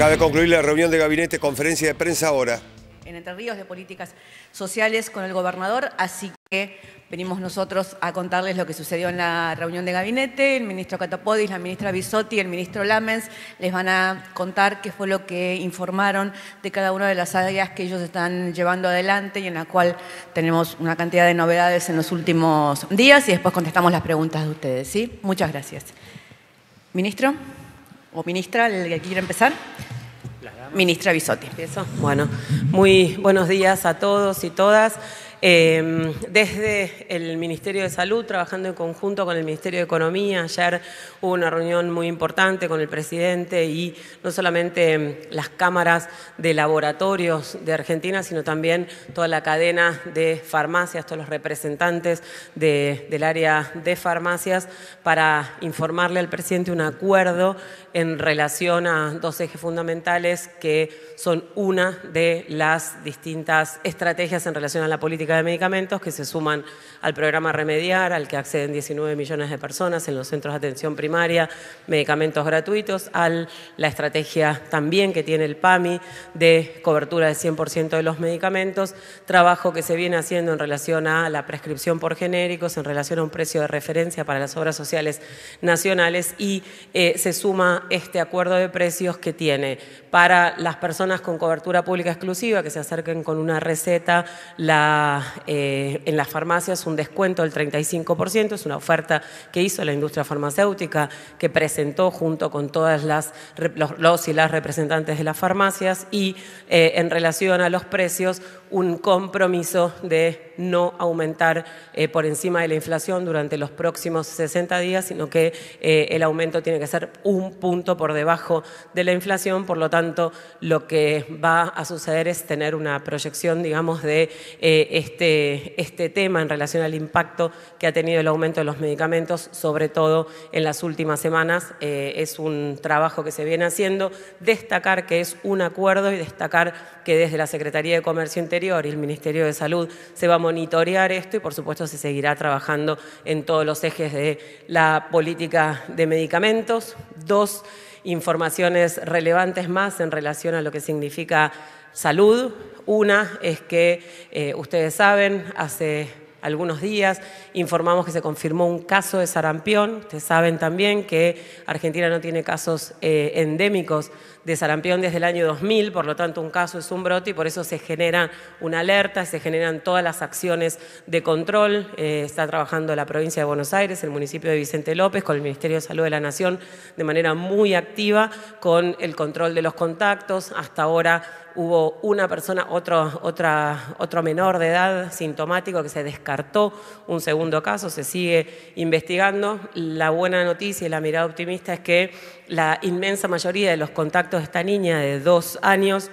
Acaba de concluir la reunión de gabinete, conferencia de prensa ahora. En Entre Ríos de Políticas Sociales con el gobernador, así que venimos nosotros a contarles lo que sucedió en la reunión de gabinete. El ministro Catapodis, la ministra Bisotti, el ministro Lamens les van a contar qué fue lo que informaron de cada una de las áreas que ellos están llevando adelante y en la cual tenemos una cantidad de novedades en los últimos días y después contestamos las preguntas de ustedes. ¿sí? Muchas gracias. Ministro o ministra, el que quiera empezar. Ministra Bisotti. Bueno, muy buenos días a todos y todas. Em, desde el Ministerio de Salud, trabajando en conjunto con el Ministerio de Economía, ayer hubo una reunión muy importante con el presidente y no solamente em, las cámaras de laboratorios de Argentina, sino también toda la cadena de farmacias, todos los representantes del área de farmacias, para informarle al presidente un acuerdo en relación a dos ejes fundamentales que son una de las distintas estrategias en relación a la política de medicamentos que se suman al programa Remediar, al que acceden 19 millones de personas en los centros de atención primaria, medicamentos gratuitos, a la estrategia también que tiene el PAMI de cobertura del 100% de los medicamentos, trabajo que se viene haciendo en relación a la prescripción por genéricos, en relación a un precio de referencia para las obras sociales nacionales y eh, se suma este acuerdo de precios que tiene para las personas con cobertura pública exclusiva que se acerquen con una receta la eh, en las farmacias un descuento del 35%, es una oferta que hizo la industria farmacéutica, que presentó junto con todas las los, y las representantes de las farmacias y eh, en relación a los precios un compromiso de no aumentar eh, por encima de la inflación durante los próximos 60 días, sino que el aumento tiene que ser un punto por debajo de la inflación, por lo tanto lo que va a suceder es tener una proyección, digamos, de este, este tema en relación al impacto que ha tenido el aumento de los medicamentos, sobre todo en las últimas semanas. Eh, es un trabajo que se viene haciendo. Destacar que es un acuerdo y destacar que desde la Secretaría de Comercio Interior y el Ministerio de Salud se va a monitorear esto y por supuesto se seguirá trabajando en todos los ejes de la política de medicamentos. Dos informaciones relevantes más en relación a lo que significa salud. Una es que eh, ustedes saben, hace algunos días informamos que se confirmó un caso de sarampión. Ustedes saben también que Argentina no tiene casos eh, endémicos de sarampión desde el año 2000, por lo tanto un caso es un brote y por eso se genera una alerta, se generan todas las acciones de control. Eh, está trabajando la provincia de Buenos Aires, el municipio de Vicente López, con el Ministerio de Salud de la Nación de manera muy activa con el control de los contactos. Hasta ahora hubo una persona, otro, menor de edad sintomático que se descartó, un segundo caso, se sigue investigando. La buena noticia y la mirada optimista es que la inmensa mayoría de los contactos de esta niña de dos años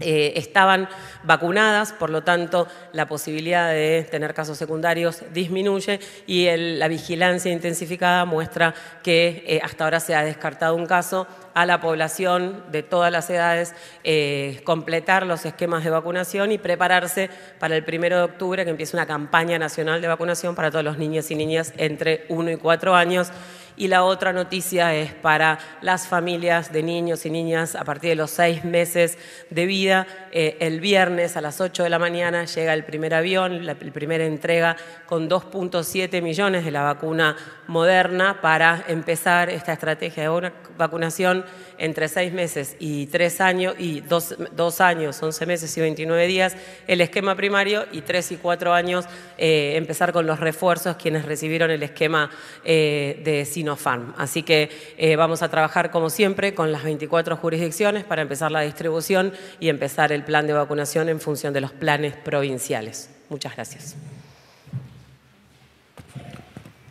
eh, estaban vacunadas, por lo tanto la posibilidad de tener casos secundarios disminuye y la vigilancia intensificada muestra que eh, hasta ahora se ha descartado un caso a la población de todas las edades eh, completar los esquemas de vacunación y prepararse para el primero de octubre que empiece una campaña nacional de vacunación para todos los niños y niñas entre 1 y 4 años y la otra noticia es para las familias de niños y niñas a partir de los seis meses de vida. Eh, el viernes a las 8 de la mañana llega el primer avión, la, primera entrega con 2.7 millones de la vacuna moderna para empezar esta estrategia de vacunación entre seis meses y tres años, y dos, años, 11 meses y 29 días, el esquema primario, y tres y cuatro años eh, empezar con los refuerzos quienes recibieron el esquema eh, de Sinopharm. Así que eh, vamos a trabajar como siempre con las 24 jurisdicciones para empezar la distribución y empezar el plan de vacunación en función de los planes provinciales. Muchas gracias.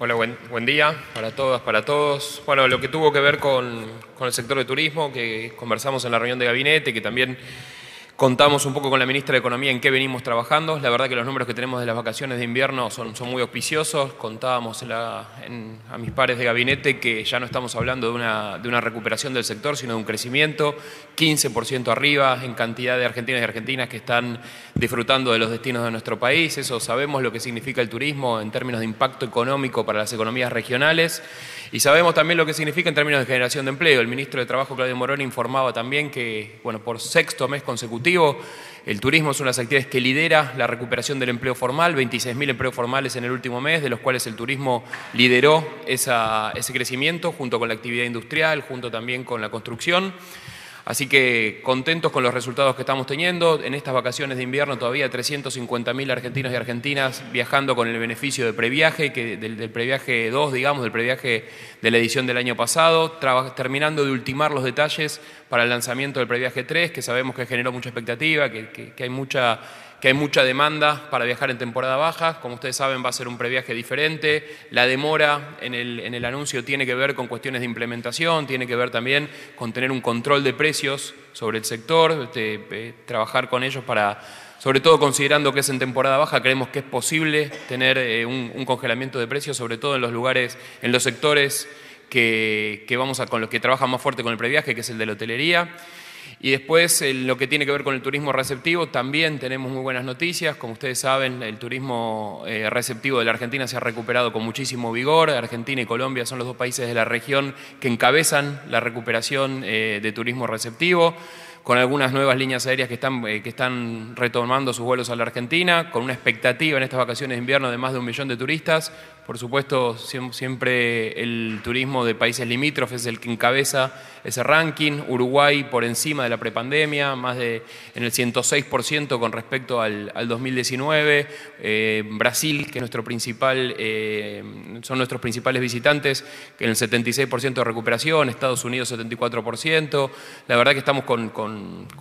Hola, buen, buen, día para todas, para todos. Bueno, lo que tuvo que ver con, el sector de turismo, que conversamos en la reunión de gabinete, que también Contamos un poco con la ministra de Economía en qué venimos trabajando. La verdad que los números que tenemos de las vacaciones de invierno son, muy auspiciosos. Contábamos a mis pares de gabinete que ya no estamos hablando de una, de una recuperación del sector, sino de un crecimiento, 15% arriba en cantidad de argentinos y argentinas que están disfrutando de los destinos de nuestro país. Eso sabemos lo que significa el turismo en términos de impacto económico para las economías regionales. Y sabemos también lo que significa en términos de generación de empleo. El ministro de Trabajo, Claudio Morón, informaba también que, bueno, por sexto mes consecutivo, el turismo es una de las actividades que lidera la recuperación del empleo formal, 26.000 empleos formales en el último mes, de los cuales el turismo lideró ese crecimiento junto con la actividad industrial, junto también con la construcción. Así que contentos con los resultados que estamos teniendo. En estas vacaciones de invierno todavía 350.000 argentinos y argentinas viajando con el beneficio de previaje, que del, previaje 2, digamos, del previaje de la edición del año pasado, terminando de ultimar los detalles para el lanzamiento del previaje 3, que sabemos que generó mucha expectativa, que hay mucha que hay mucha demanda para viajar en temporada baja. Como ustedes saben, va a ser un previaje diferente. La demora en el, en el, anuncio tiene que ver con cuestiones de implementación, tiene que ver también con tener un control de precios sobre el sector, este, eh, trabajar con ellos para, sobre todo considerando que es en temporada baja, creemos que es posible tener eh, un, congelamiento de precios, sobre todo en los lugares, en los sectores que, que vamos a, con los que trabajan más fuerte con el previaje, que es el de la hotelería. Y después, lo que tiene que ver con el turismo receptivo, también tenemos muy buenas noticias. Como ustedes saben, el turismo eh, receptivo de la Argentina se ha recuperado con muchísimo vigor. Argentina y Colombia son los dos países de la región que encabezan la recuperación eh, de turismo receptivo con algunas nuevas líneas aéreas que están, eh, que están retomando sus vuelos a la Argentina, con una expectativa en estas vacaciones de invierno de más de un millón de turistas. Por supuesto, siempre el turismo de países limítrofes es el que encabeza ese ranking. Uruguay por encima de la prepandemia, más de en el 106% con respecto al, 2019. Eh, Brasil, que es nuestro principal, eh, son nuestros principales visitantes, en el 76% de recuperación. Estados Unidos 74%. La verdad que estamos con,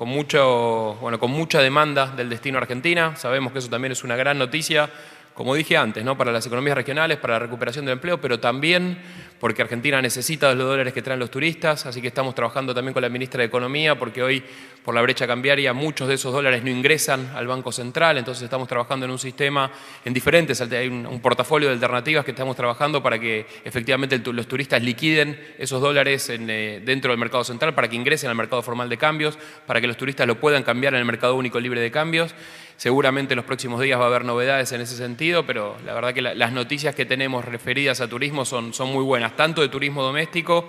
mucho, bueno, con mucha demanda del destino Argentina. Sabemos que eso también es una gran noticia como dije antes, ¿no? para las economías regionales, para la recuperación del empleo, pero también porque Argentina necesita los dólares que traen los turistas, así que estamos trabajando también con la ministra de Economía, porque hoy por la brecha cambiaria muchos de esos dólares no ingresan al Banco Central, entonces estamos trabajando en un sistema, en diferentes, hay un, portafolio de alternativas que estamos trabajando para que efectivamente los turistas liquiden esos dólares eh, dentro del mercado central, para que ingresen al mercado formal de cambios, para que los turistas lo puedan cambiar en el mercado único libre de cambios. Seguramente en los próximos días va a haber novedades en ese sentido, pero la verdad que las noticias que tenemos referidas a turismo son, son muy buenas, tanto de turismo doméstico,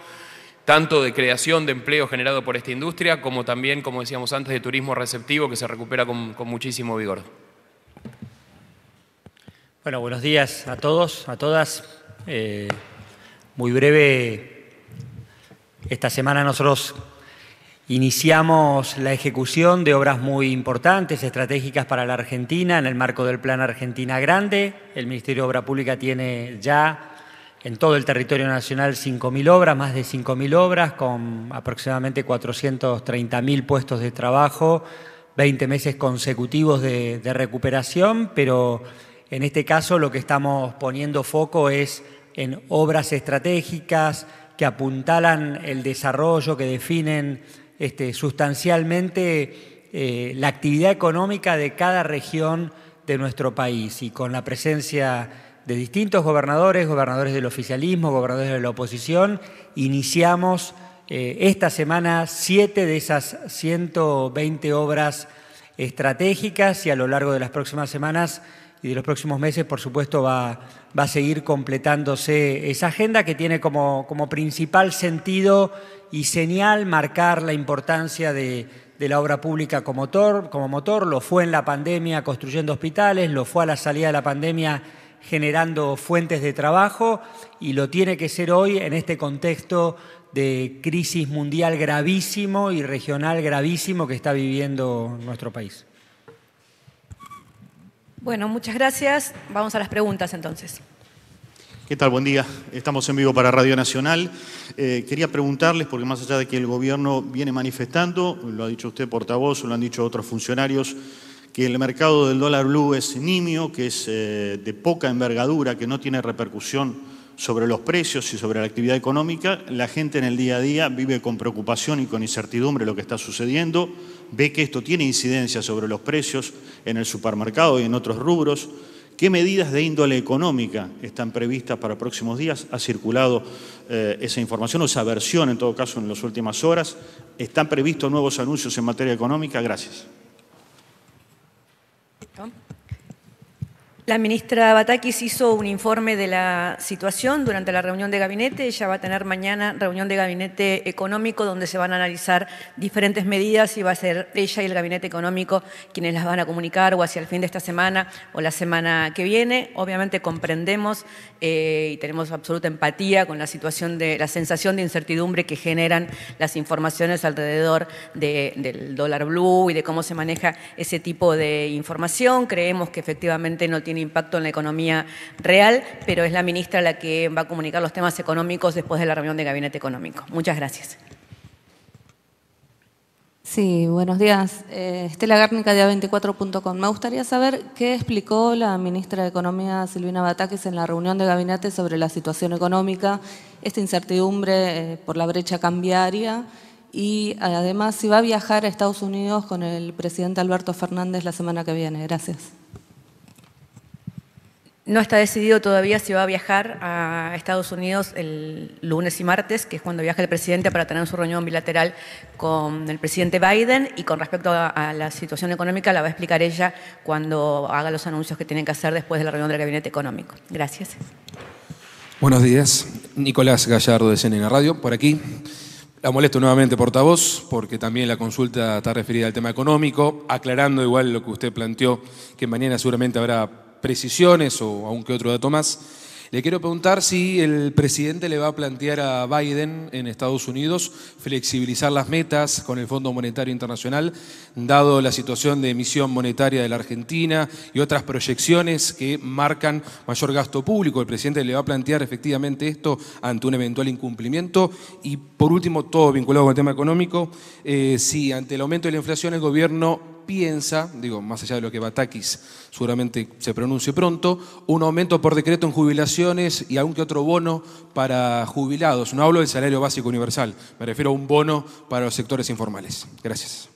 tanto de creación de empleo generado por esta industria, como también, como decíamos antes, de turismo receptivo que se recupera con, muchísimo vigor. Bueno, buenos días a todos, a todas. Eh, muy breve, esta semana nosotros Iniciamos la ejecución de obras muy importantes, estratégicas para la Argentina, en el marco del Plan Argentina Grande. El Ministerio de Obra Pública tiene ya en todo el territorio nacional 5.000 obras, más de 5.000 obras, con aproximadamente 430.000 puestos de trabajo, 20 meses consecutivos de, recuperación, pero en este caso lo que estamos poniendo foco es en obras estratégicas que apuntalan el desarrollo, que definen este, sustancialmente eh, la actividad económica de cada región de nuestro país. Y con la presencia de distintos gobernadores, gobernadores del oficialismo, gobernadores de la oposición, iniciamos eh, esta semana siete de esas 120 obras estratégicas y a lo largo de las próximas semanas y de los próximos meses, por supuesto, va, va a seguir completándose esa agenda que tiene como, como principal sentido y señal marcar la importancia de, la obra pública como motor, como motor, lo fue en la pandemia construyendo hospitales, lo fue a la salida de la pandemia generando fuentes de trabajo y lo tiene que ser hoy en este contexto de crisis mundial gravísimo y regional gravísimo que está viviendo nuestro país. Bueno, muchas gracias. Vamos a las preguntas entonces. ¿Qué tal? Buen día. Estamos en vivo para Radio Nacional. Eh, quería preguntarles, porque más allá de que el gobierno viene manifestando, lo ha dicho usted portavoz, lo han dicho otros funcionarios, que el mercado del dólar blue es nimio, que es eh, de poca envergadura, que no tiene repercusión sobre los precios y sobre la actividad económica, la gente en el día a día vive con preocupación y con incertidumbre lo que está sucediendo, ve que esto tiene incidencia sobre los precios en el supermercado y en otros rubros. ¿Qué medidas de índole económica están previstas para próximos días? ¿Ha circulado eh, esa información o esa versión en todo caso en las últimas horas? ¿Están previstos nuevos anuncios en materia económica? Gracias. 嗯。La ministra Batakis hizo un informe de la situación durante la reunión de gabinete. Ella va a tener mañana reunión de gabinete económico donde se van a analizar diferentes medidas y va a ser ella y el gabinete económico quienes las van a comunicar o hacia el fin de esta semana o la semana que viene. Obviamente comprendemos eh, y tenemos absoluta empatía con la situación de la sensación de incertidumbre que generan las informaciones alrededor del dólar blue y de cómo se maneja ese tipo de información. Creemos que efectivamente no tiene impacto en la economía real, pero es la ministra la que va a comunicar los temas económicos después de la reunión de gabinete económico. Muchas gracias. Sí, buenos días. Eh, Estela Gárnica de A24.com. Me gustaría saber qué explicó la ministra de Economía, Silvina Batakis, en la reunión de gabinete sobre la situación económica, esta incertidumbre eh, por la brecha cambiaria y además si va a viajar a Estados Unidos con el presidente Alberto Fernández la semana que viene. Gracias. No está decidido todavía si va a viajar a Estados Unidos el lunes y martes, que es cuando viaja el presidente para tener su reunión bilateral con el presidente Biden. Y con respecto a, la situación económica, la va a explicar ella cuando haga los anuncios que tienen que hacer después de la reunión del gabinete económico. Gracias. Buenos días. Nicolás Gallardo de CNN Radio, por aquí. La molesto nuevamente, portavoz, porque también la consulta está referida al tema económico, aclarando igual lo que usted planteó, que mañana seguramente habrá precisiones o aún que otro dato más. Le quiero preguntar si el presidente le va a plantear a Biden en Estados Unidos flexibilizar las metas con el Fondo Monetario Internacional, dado la situación de emisión monetaria de la Argentina y otras proyecciones que marcan mayor gasto público. El presidente le va a plantear efectivamente esto ante un eventual incumplimiento. Y por último, todo vinculado con el tema económico, eh, si ante el aumento de la inflación el gobierno piensa, digo, más allá de lo que Batakis seguramente se pronuncie pronto, un aumento por decreto en jubilaciones y aunque otro bono para jubilados. No hablo del salario básico universal, me refiero a un bono para los sectores informales. Gracias.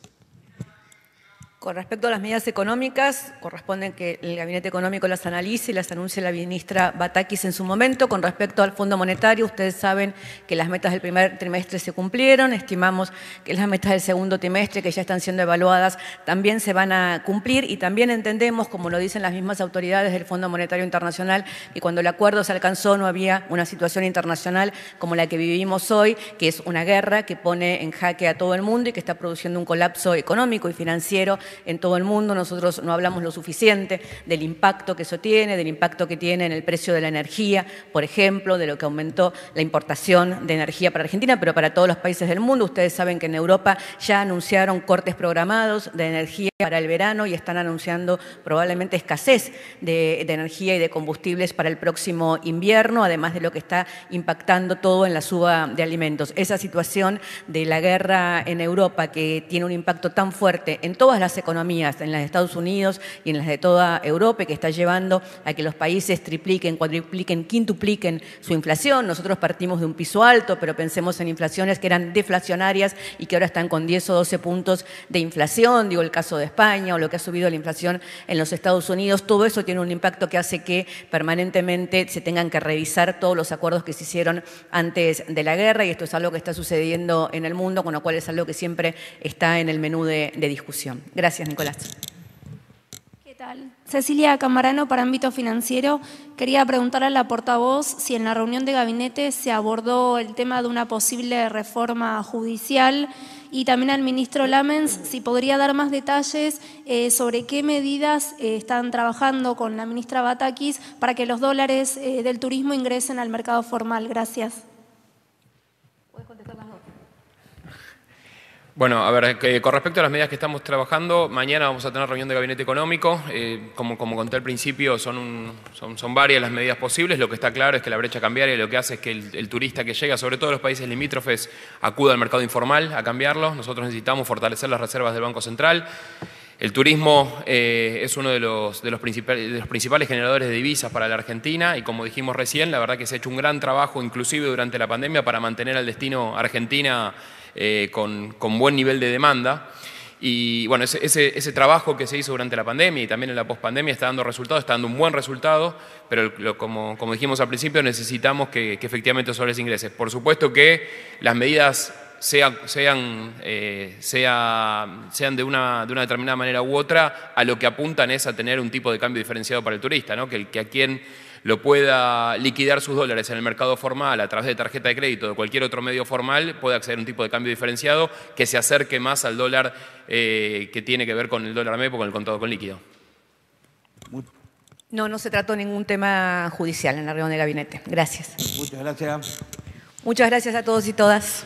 Con respecto a las medidas económicas, corresponden que el Gabinete Económico las analice y las anuncie la ministra Batakis en su momento. Con respecto al Fondo Monetario, ustedes saben que las metas del primer trimestre se cumplieron, estimamos que las metas del segundo trimestre, que ya están siendo evaluadas, también se van a cumplir y también entendemos, como lo dicen las mismas autoridades del Fondo Monetario Internacional, que cuando el acuerdo se alcanzó no había una situación internacional como la que vivimos hoy, que es una guerra que pone en jaque a todo el mundo y que está produciendo un colapso económico y financiero en todo el mundo. Nosotros no hablamos lo suficiente del impacto que eso tiene, del impacto que tiene en el precio de la energía, por ejemplo, de lo que aumentó la importación de energía para Argentina, pero para todos los países del mundo. Ustedes saben que en Europa ya anunciaron cortes programados de energía para el verano y están anunciando probablemente escasez de, energía y de combustibles para el próximo invierno, además de lo que está impactando todo en la suba de alimentos. Esa situación de la guerra en Europa que tiene un impacto tan fuerte en todas las economías, en las de Estados Unidos y en las de toda Europa, que está llevando a que los países tripliquen, cuadripliquen, quintupliquen su inflación. Nosotros partimos de un piso alto, pero pensemos en inflaciones que eran deflacionarias y que ahora están con 10 o 12 puntos de inflación, digo el caso de España o lo que ha subido la inflación en los Estados Unidos. Todo eso tiene un impacto que hace que permanentemente se tengan que revisar todos los acuerdos que se hicieron antes de la guerra y esto es algo que está sucediendo en el mundo, con lo cual es algo que siempre está en el menú de, discusión. Gracias. Gracias, Nicolás. ¿Qué tal? Cecilia Camarano para Ámbito Financiero. Quería preguntar a la portavoz si en la reunión de gabinete se abordó el tema de una posible reforma judicial y también al ministro Lamens si podría dar más detalles eh, sobre qué medidas eh, están trabajando con la ministra Batakis para que los dólares eh, del turismo ingresen al mercado formal. Gracias. Bueno, a ver, con respecto a las medidas que estamos trabajando, mañana vamos a tener reunión de gabinete económico. Eh, como, como conté al principio, son, son, son, varias las medidas posibles. Lo que está claro es que la brecha cambiaria lo que hace es que el, turista que llega, sobre todo los países limítrofes, acuda al mercado informal a cambiarlo. Nosotros necesitamos fortalecer las reservas del Banco Central. El turismo eh, es uno de los, de, los principales, de los, principales, generadores de divisas para la Argentina y como dijimos recién, la verdad que se ha hecho un gran trabajo inclusive durante la pandemia para mantener al destino Argentina eh, con, con, buen nivel de demanda. Y bueno, ese, ese, ese, trabajo que se hizo durante la pandemia y también en la pospandemia está dando resultados, está dando un buen resultado, pero lo, como, como, dijimos al principio, necesitamos que, que efectivamente esos soles ingresen. Por supuesto que las medidas sean, sean, eh, sea, sean de, una, de, una, determinada manera u otra, a lo que apuntan es a tener un tipo de cambio diferenciado para el turista, ¿no? que, que a quien lo pueda liquidar sus dólares en el mercado formal a través de tarjeta de crédito o de cualquier otro medio formal, pueda acceder a un tipo de cambio diferenciado que se acerque más al dólar eh, que tiene que ver con el dólar MEP o con el contado con líquido. No, no se trató ningún tema judicial en la reunión de gabinete. Gracias. Muchas gracias. Muchas gracias a todos y todas.